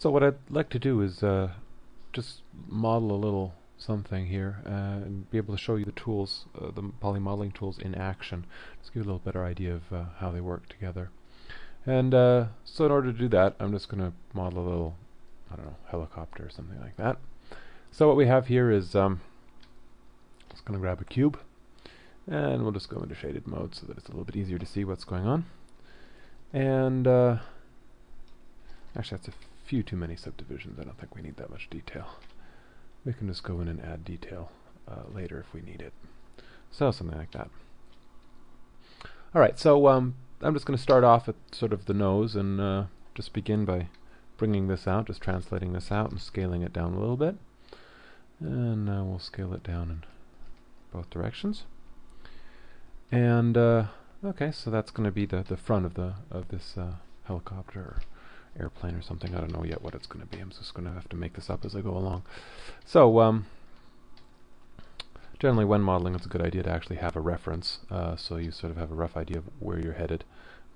So what I'd like to do is uh, just model a little something here uh, and be able to show you the tools, uh, the poly modeling tools in action. Just give you a little better idea of uh, how they work together. And uh, so in order to do that, I'm just going to model a little, I don't know, helicopter or something like that. So what we have here is, um, just going to grab a cube, and we'll just go into shaded mode so that it's a little bit easier to see what's going on. And uh, actually, that's a few too many subdivisions. I don't think we need that much detail. We can just go in and add detail uh, later if we need it. So something like that. All right, so um, I'm just going to start off at sort of the nose and uh, just begin by bringing this out, just translating this out and scaling it down a little bit. And uh, we'll scale it down in both directions. And uh, okay, so that's going to be the the front of the of this uh, helicopter airplane or something. I don't know yet what it's going to be. I'm just going to have to make this up as I go along. So um, generally, when modeling, it's a good idea to actually have a reference, uh, so you sort of have a rough idea of where you're headed.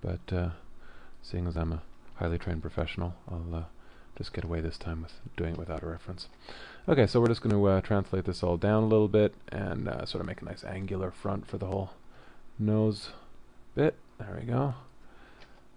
But uh, seeing as I'm a highly trained professional, I'll uh, just get away this time with doing it without a reference. Okay, so we're just going to uh, translate this all down a little bit and uh, sort of make a nice angular front for the whole nose bit. There we go.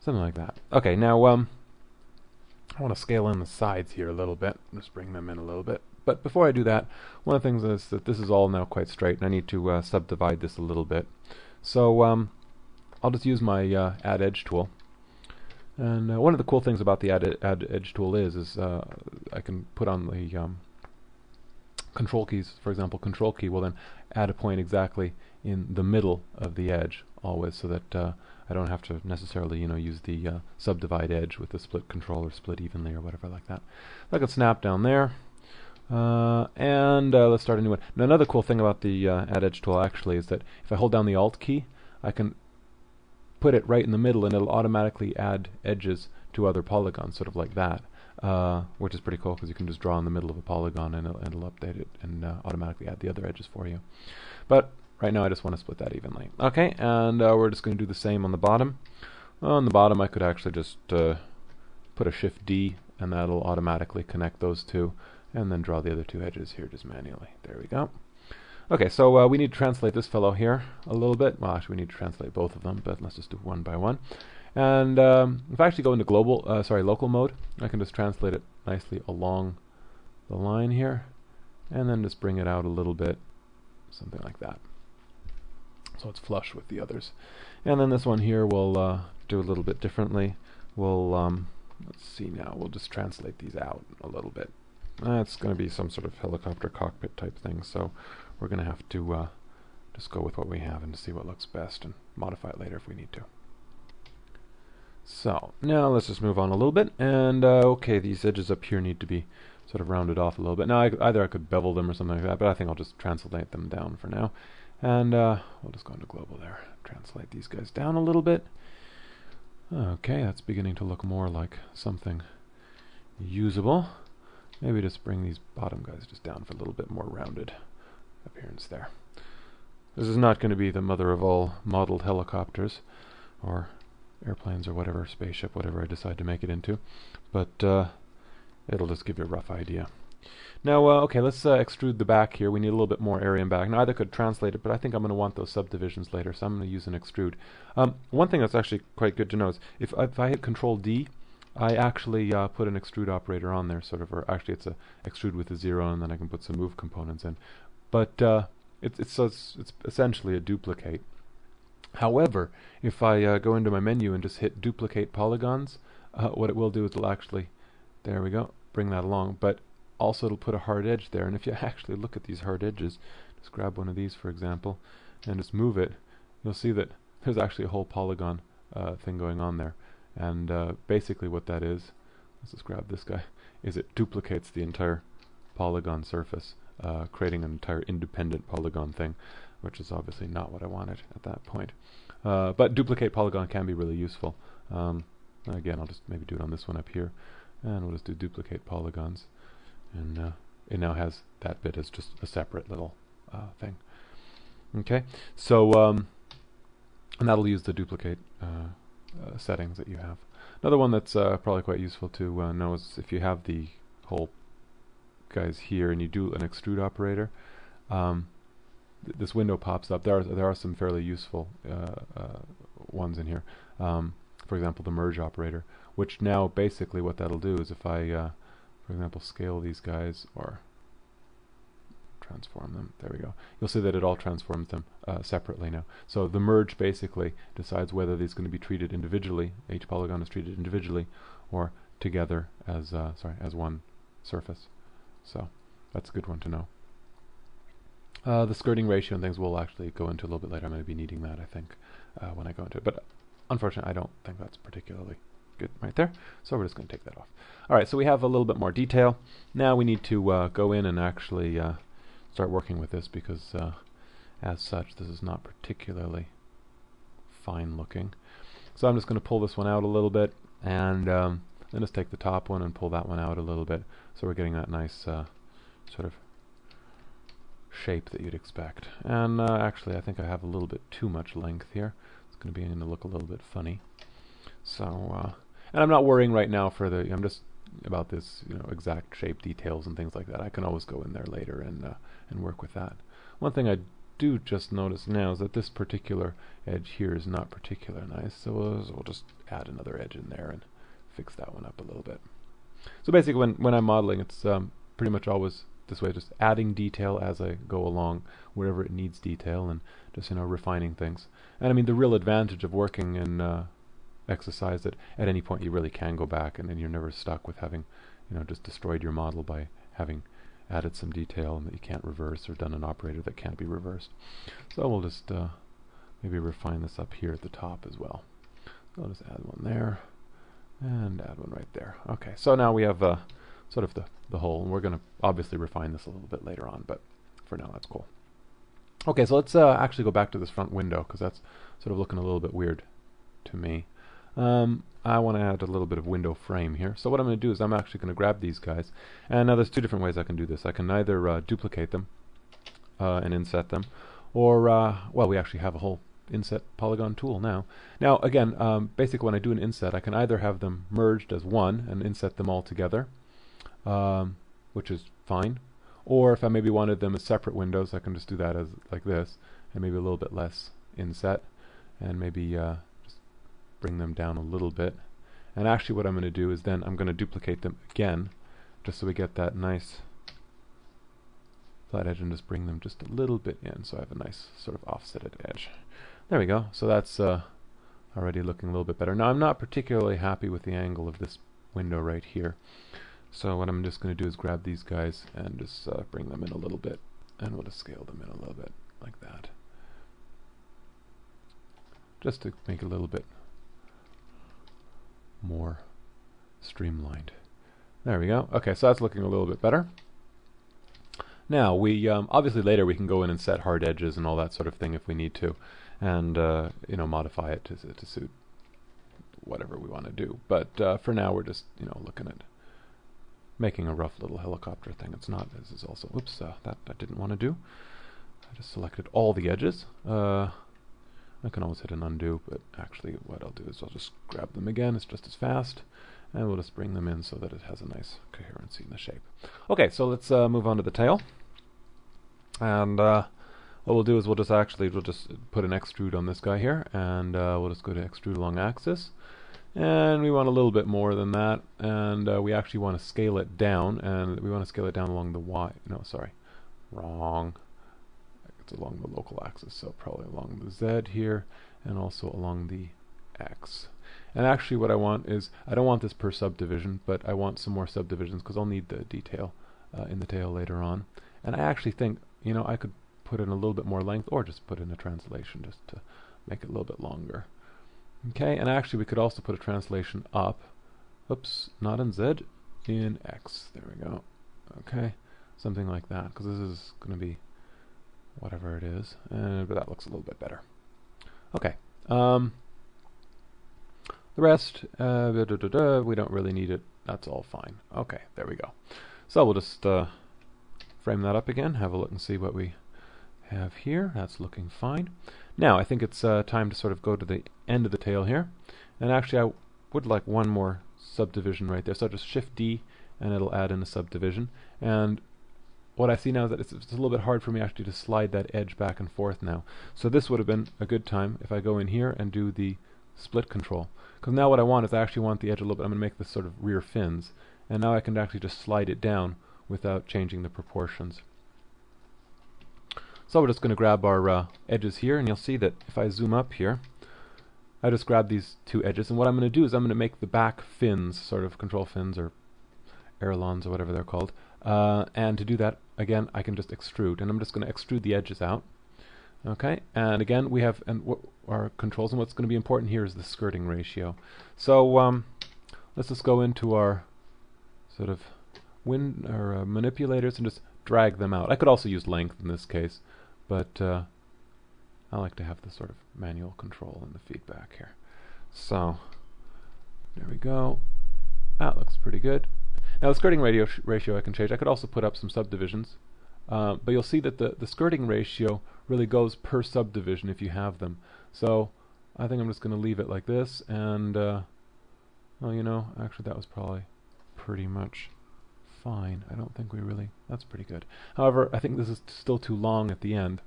Something like that. Okay, now um, I want to scale in the sides here a little bit. Just bring them in a little bit. But before I do that, one of the things is that this is all now quite straight, and I need to uh, subdivide this a little bit. So um, I'll just use my uh, Add Edge tool. And uh, one of the cool things about the Add, add Edge tool is, is uh, I can put on the um, control keys, for example, control key will then add a point exactly in the middle of the edge always so that uh, I don't have to necessarily you know use the uh, subdivide edge with the split control or split evenly or whatever like that. I can snap down there uh, and uh, let's start a new one. Now another cool thing about the uh, add edge tool actually is that if I hold down the alt key I can put it right in the middle and it'll automatically add edges to other polygons sort of like that. Uh, which is pretty cool because you can just draw in the middle of a polygon and it'll, it'll update it and uh, automatically add the other edges for you. But right now I just want to split that evenly. Okay, and uh, we're just going to do the same on the bottom. On the bottom I could actually just uh, put a Shift D and that'll automatically connect those two and then draw the other two edges here just manually. There we go. Okay, so uh, we need to translate this fellow here a little bit. Well, actually we need to translate both of them, but let's just do one by one. And um, if I actually go into global, uh, sorry, local mode, I can just translate it nicely along the line here, and then just bring it out a little bit, something like that. So it's flush with the others. And then this one here we'll uh, do a little bit differently. We'll, um, let's see now, we'll just translate these out a little bit. That's going to be some sort of helicopter cockpit type thing, so we're going to have to uh, just go with what we have and see what looks best and modify it later if we need to. So now let's just move on a little bit. And uh, okay, these edges up here need to be sort of rounded off a little bit. Now I, either I could bevel them or something like that, but I think I'll just translate them down for now. And uh, we'll just go into global there. Translate these guys down a little bit. Okay, that's beginning to look more like something usable. Maybe just bring these bottom guys just down for a little bit more rounded appearance there. This is not going to be the mother of all modeled helicopters, or airplanes or whatever, spaceship, whatever I decide to make it into. But uh, it'll just give you a rough idea. Now, uh, okay, let's uh, extrude the back here. We need a little bit more area in back. Now, either could translate it, but I think I'm going to want those subdivisions later, so I'm going to use an extrude. Um, one thing that's actually quite good to know is if, if I hit Control D, I actually uh, put an extrude operator on there, sort of, or actually it's a extrude with a zero, and then I can put some move components in. But uh, it's, it's, it's, it's essentially a duplicate. However, if I uh, go into my menu and just hit duplicate polygons, uh, what it will do is it'll actually, there we go, bring that along. But also it'll put a hard edge there. And if you actually look at these hard edges, just grab one of these for example, and just move it, you'll see that there's actually a whole polygon uh, thing going on there. And uh, basically what that is, let's just grab this guy, is it duplicates the entire polygon surface, uh, creating an entire independent polygon thing which is obviously not what I wanted at that point. Uh, but duplicate polygon can be really useful. Um, again, I'll just maybe do it on this one up here, and we'll just do duplicate polygons, and uh, it now has that bit as just a separate little uh, thing. Okay, so um, and that'll use the duplicate uh, uh, settings that you have. Another one that's uh, probably quite useful to know is if you have the whole guys here and you do an extrude operator, um, th this window pops up. There are there are some fairly useful ones in here. Um, for example, the merge operator, which now basically what that'll do is if I, uh, for example, scale these guys or transform them. There we go. You'll see that it all transforms them uh, separately now. So the merge basically decides whether these are going to be treated individually, each polygon is treated individually, or together as uh, sorry as one surface. So that's a good one to know. Uh, the skirting ratio and things we'll actually go into a little bit later. I'm going to be needing that, I think, uh, when I go into it. But unfortunately, I don't think that's particularly good right there. So we're just going to take that off. All right, so we have a little bit more detail. Now we need to uh, go in and actually uh, start working with this because uh, as such this is not particularly fine looking. So I'm just going to pull this one out a little bit and um, then just take the top one and pull that one out a little bit so we're getting that nice uh, sort of shape that you'd expect. And uh, actually I think I have a little bit too much length here. It's going to be going to look a little bit funny. So, uh, and I'm not worrying right now for the, I'm just about this, you know, exact shape details and things like that. I can always go in there later and uh, and work with that. One thing I do just notice now is that this particular edge here is not particularly nice, so we'll, so we'll just add another edge in there and fix that one up a little bit. So basically, when when I'm modeling, it's um, pretty much always this way, just adding detail as I go along, wherever it needs detail, and just you know refining things. And I mean, the real advantage of working in uh, XSI is that at any point you really can go back, and then you're never stuck with having, you know, just destroyed your model by having added some detail and that you can't reverse or done an operator that can't be reversed. So we'll just uh, maybe refine this up here at the top as well. So I'll just add one there and add one right there. Okay, so now we have uh, sort of the, the whole, and we're going to obviously refine this a little bit later on, but for now that's cool. Okay, so let's uh, actually go back to this front window because that's sort of looking a little bit weird to me. Um, I want to add a little bit of window frame here. So what I'm going to do is I'm actually going to grab these guys. And now there's two different ways I can do this. I can either uh, duplicate them uh, and inset them, or, uh, well, we actually have a whole inset polygon tool now. Now, again, um, basically when I do an inset, I can either have them merged as one and inset them all together, um, which is fine. Or if I maybe wanted them as separate windows, I can just do that as like this, and maybe a little bit less inset, and maybe uh, bring them down a little bit. And actually what I'm going to do is then I'm going to duplicate them again, just so we get that nice flat edge and just bring them just a little bit in so I have a nice sort of offsetted edge. There we go. So that's uh, already looking a little bit better. Now I'm not particularly happy with the angle of this window right here. So what I'm just going to do is grab these guys and just uh, bring them in a little bit. And we'll just scale them in a little bit like that. Just to make it a little bit more streamlined. There we go. Okay, so that's looking a little bit better. Now, we um, obviously later we can go in and set hard edges and all that sort of thing if we need to, and uh, you know modify it to, to suit whatever we want to do. But uh, for now, we're just you know looking at making a rough little helicopter thing. It's not. This is also. Oops, uh, that I didn't want to do. I just selected all the edges. Uh, I can always hit an undo, but actually what I'll do is I'll just grab them again, it's just as fast, and we'll just bring them in so that it has a nice coherency in the shape. Okay, so let's uh, move on to the tail. And uh, what we'll do is we'll just actually we'll just put an extrude on this guy here, and uh, we'll just go to extrude along axis. And we want a little bit more than that, and uh, we actually want to scale it down, and we want to scale it down along the Y. No, sorry, wrong along the local axis, so probably along the Z here and also along the X. And actually what I want is, I don't want this per subdivision, but I want some more subdivisions because I'll need the detail uh, in the tail later on. And I actually think, you know, I could put in a little bit more length or just put in a translation just to make it a little bit longer. Okay, and actually we could also put a translation up. Oops, not in Z, in X. There we go. Okay, something like that, because this is going to be whatever it is, and but that looks a little bit better. Okay. Um, the rest, uh, da, da, da, we don't really need it. That's all fine. Okay, there we go. So we'll just uh, frame that up again, have a look and see what we have here. That's looking fine. Now, I think it's uh, time to sort of go to the end of the tail here. And actually, I would like one more subdivision right there. So i just Shift D and it'll add in a subdivision. And what I see now is that it's, it's, a little bit hard for me actually to slide that edge back and forth now. So this would have been a good time if I go in here and do the split control. Because now what I want is I actually want the edge a little bit, I'm going to make this sort of rear fins. And now I can actually just slide it down without changing the proportions. So we're just going to grab our uh, edges here, and you'll see that if I zoom up here, I just grab these two edges, and what I'm going to do is I'm going to make the back fins, sort of control fins or ailerons or whatever they're called, uh, and to do that, again, I can just extrude. And I'm just going to extrude the edges out. Okay, and again, we have and our controls, and what's going to be important here is the skirting ratio. So um, let's just go into our sort of win or uh, manipulators and just drag them out. I could also use length in this case, but uh, I like to have the sort of manual control and the feedback here. So there we go. That looks pretty good. Now the skirting ratio, ratio I can change. I could also put up some subdivisions. Uh, but you'll see that the, the skirting ratio really goes per subdivision if you have them. So I think I'm just going to leave it like this. And, uh, well, you know, actually that was probably pretty much fine. I don't think we really... That's pretty good. However, I think this is still too long at the end.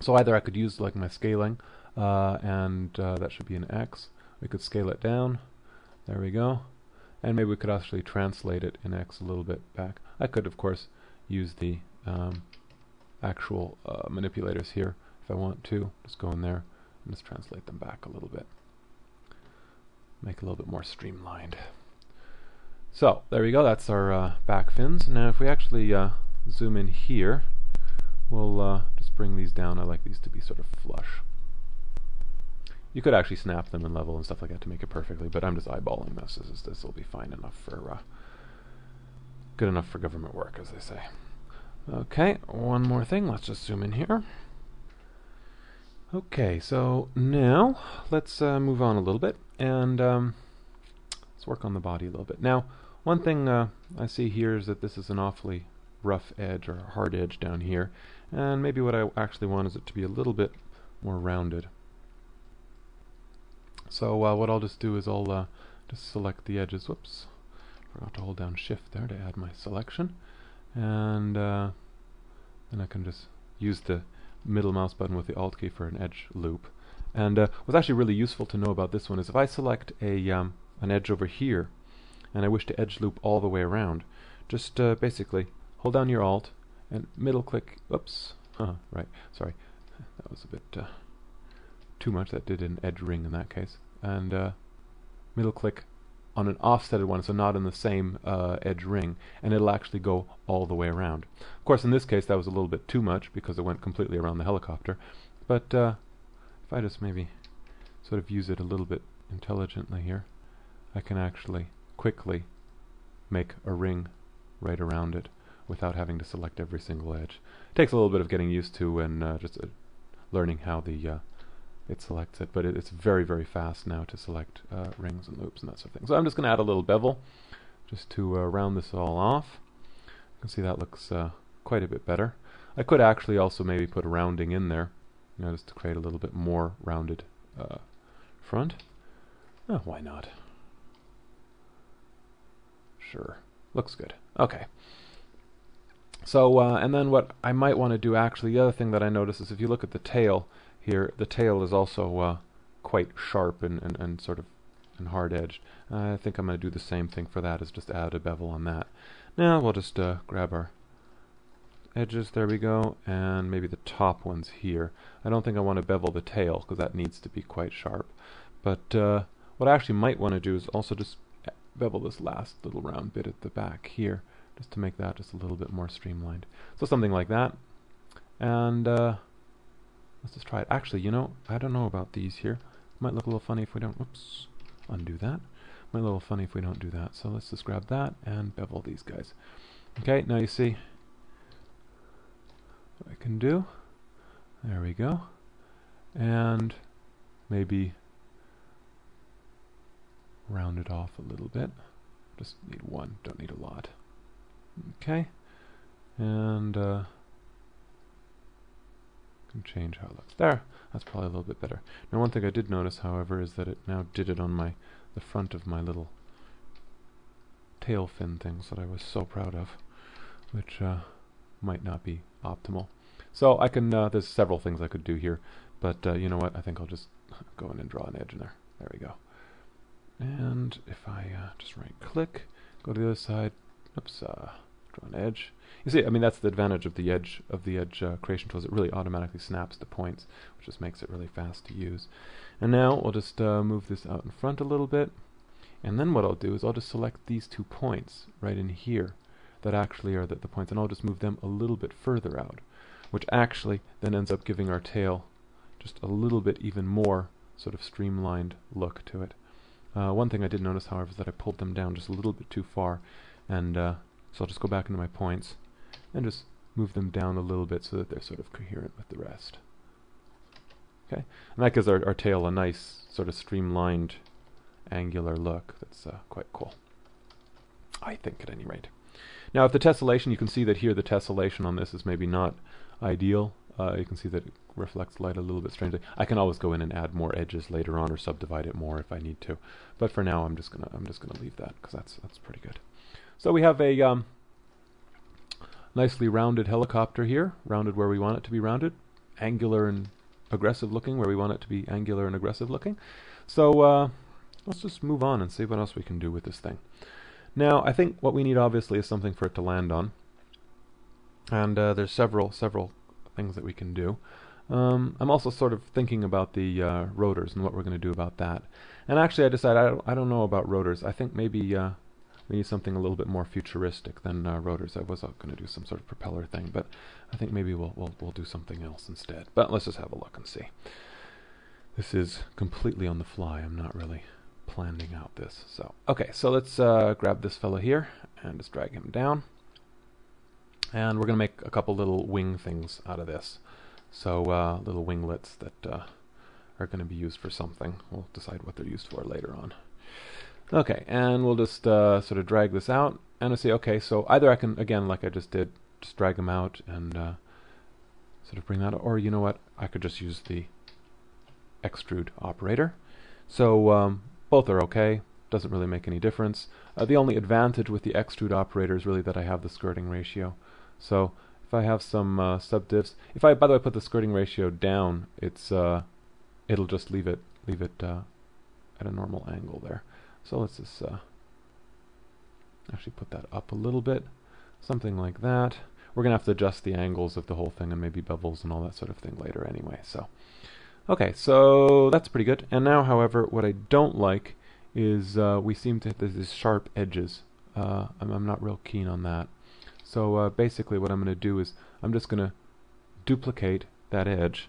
So either I could use like my scaling, uh, and uh, that should be an X. We could scale it down. There we go and maybe we could actually translate it in X a little bit back. I could, of course, use the um, actual uh, manipulators here if I want to. Just go in there and just translate them back a little bit. Make a little bit more streamlined. So, there we go. That's our uh, back fins. Now, if we actually uh, zoom in here, we'll uh, just bring these down. I like these to be sort of flush. You could actually snap them and level and stuff like that to make it perfectly, but I'm just eyeballing this. This, this will be fine enough for, uh, good enough for government work, as they say. Okay, one more thing. Let's just zoom in here. Okay, so now let's uh, move on a little bit and um, let's work on the body a little bit. Now, one thing uh, I see here is that this is an awfully rough edge or hard edge down here, and maybe what I actually want is it to be a little bit more rounded. So uh, what I'll just do is I'll uh, just select the edges. Whoops, forgot to hold down Shift there to add my selection, and uh, then I can just use the middle mouse button with the Alt key for an edge loop. And uh, what's actually really useful to know about this one is if I select a um, an edge over here, and I wish to edge loop all the way around, just uh, basically hold down your Alt and middle click. Oops, right, sorry, that was a bit uh, too much. That did an edge ring in that case. And uh, middle click on an offsetted one, so not in the same uh, edge ring, and it'll actually go all the way around. Of course, in this case, that was a little bit too much because it went completely around the helicopter. But uh, if I just maybe sort of use it a little bit intelligently here, I can actually quickly make a ring right around it without having to select every single edge. It takes a little bit of getting used to and uh, just uh, learning how the uh, it selects it, but it, it's very, very fast now to select uh, rings and loops and that sort of thing. So I'm just going to add a little bevel just to uh, round this all off. You can see that looks uh, quite a bit better. I could actually also maybe put a rounding in there, you know, just to create a little bit more rounded uh, front. Oh, why not? Sure. Looks good. Okay. So, uh, and then what I might want to do actually, the other thing that I notice is if you look at the tail, here, the tail is also uh, quite sharp and, and, and sort of and hard-edged. I think I'm going to do the same thing for that, is just add a bevel on that. Now we'll just uh, grab our edges, there we go, and maybe the top ones here. I don't think I want to bevel the tail, because that needs to be quite sharp. But uh, what I actually might want to do is also just bevel this last little round bit at the back here, just to make that just a little bit more streamlined. So something like that. And uh, Let's just try it. Actually, you know, I don't know about these here. Might look a little funny if we don't, oops, undo that. Might look a little funny if we don't do that. So let's just grab that and bevel these guys. Okay, now you see what I can do. There we go. And maybe round it off a little bit. Just need one, don't need a lot. Okay. And uh, can change how it looks. There, that's probably a little bit better. Now one thing I did notice, however, is that it now did it on my the front of my little tail fin things that I was so proud of, which uh, might not be optimal. So I can, uh, there's several things I could do here, but uh, you know what, I think I'll just go in and draw an edge in there. There we go. And if I uh, just right click, go to the other side, oops, uh, an edge. You see, I mean, that's the advantage of the edge of the edge uh, creation tools. It really automatically snaps the points, which just makes it really fast to use. And now we'll just uh, move this out in front a little bit. And then what I'll do is I'll just select these two points right in here that actually are the, the points, and I'll just move them a little bit further out, which actually then ends up giving our tail just a little bit even more sort of streamlined look to it. Uh, one thing I did notice, however, is that I pulled them down just a little bit too far, and uh, so I'll just go back into my points and just move them down a little bit so that they're sort of coherent with the rest. Okay, and that gives our, our tail a nice sort of streamlined angular look that's uh, quite cool. I think at any rate. Now if the tessellation, you can see that here the tessellation on this is maybe not ideal. Uh, you can see that it reflects light a little bit strangely. I can always go in and add more edges later on or subdivide it more if I need to. But for now I'm just gonna I'm just gonna leave that because that's that's pretty good. So we have a um, nicely rounded helicopter here, rounded where we want it to be rounded, angular and aggressive looking where we want it to be angular and aggressive looking. So uh, let's just move on and see what else we can do with this thing. Now I think what we need obviously is something for it to land on. And uh, there's several several things that we can do. Um, I'm also sort of thinking about the uh, rotors and what we're going to do about that. And actually I decided I don't, I don't know about rotors. I think maybe uh, we need something a little bit more futuristic than uh, rotors. I was uh, going to do some sort of propeller thing, but I think maybe we'll, we'll, we'll do something else instead. But let's just have a look and see. This is completely on the fly. I'm not really planning out this. So, okay, so let's uh, grab this fellow here and just drag him down. And we're going to make a couple little wing things out of this. So, uh, little winglets that uh, are going to be used for something. We'll decide what they're used for later on. Okay, and we'll just uh, sort of drag this out, and I say, okay, so either I can, again, like I just did, just drag them out and uh, sort of bring that, or you know what, I could just use the extrude operator. So um, both are okay, doesn't really make any difference. Uh, the only advantage with the extrude operator is really that I have the skirting ratio. So if I have some uh, subdivs, if I, by the way, put the skirting ratio down, it's uh, it'll just leave it leave it uh, at a normal angle there. So let's just uh, actually put that up a little bit, something like that. We're going to have to adjust the angles of the whole thing and maybe bevels and all that sort of thing later anyway. So, okay, so that's pretty good. And now, however, what I don't like is uh, we seem to have these sharp edges. Uh, I'm, I'm, not real keen on that. So uh, basically what I'm going to do is I'm just going to duplicate that edge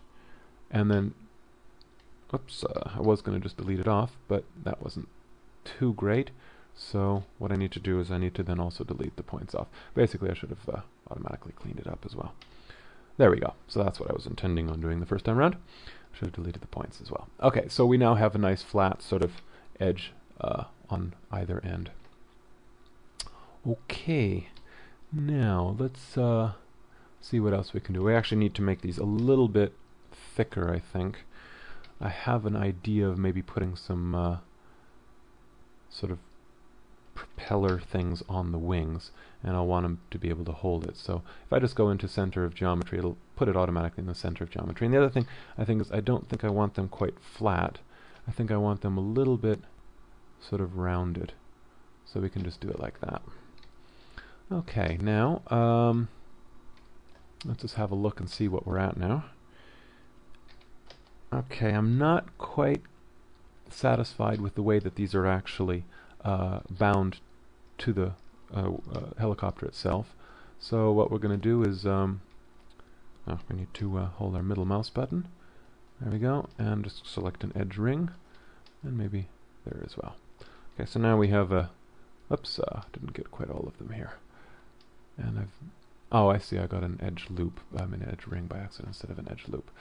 and then oops, uh, I was going to just delete it off, but that wasn't too great. So what I need to do is I need to then also delete the points off. Basically, I should have uh, automatically cleaned it up as well. There we go. So that's what I was intending on doing the first time around. Should have deleted the points as well. Okay, so we now have a nice flat sort of edge uh, on either end. Okay, now let's uh, see what else we can do. We actually need to make these a little bit thicker, I think. I have an idea of maybe putting some uh, sort of propeller things on the wings and I'll want them to be able to hold it. So if I just go into center of geometry, it'll put it automatically in the center of geometry. And the other thing I think is I don't think I want them quite flat. I think I want them a little bit sort of rounded. So we can just do it like that. Okay, now um, let's just have a look and see what we're at now. Okay, I'm not quite satisfied with the way that these are actually uh, bound to the uh, uh, helicopter itself. So what we're going to do is um, oh, we need to uh, hold our middle mouse button. There we go, and just select an edge ring, and maybe there as well. Okay, so now we have a. Oops, uh, didn't get quite all of them here. And I've. Oh, I see. I got an edge loop. I'm an edge ring by accident instead of an edge loop.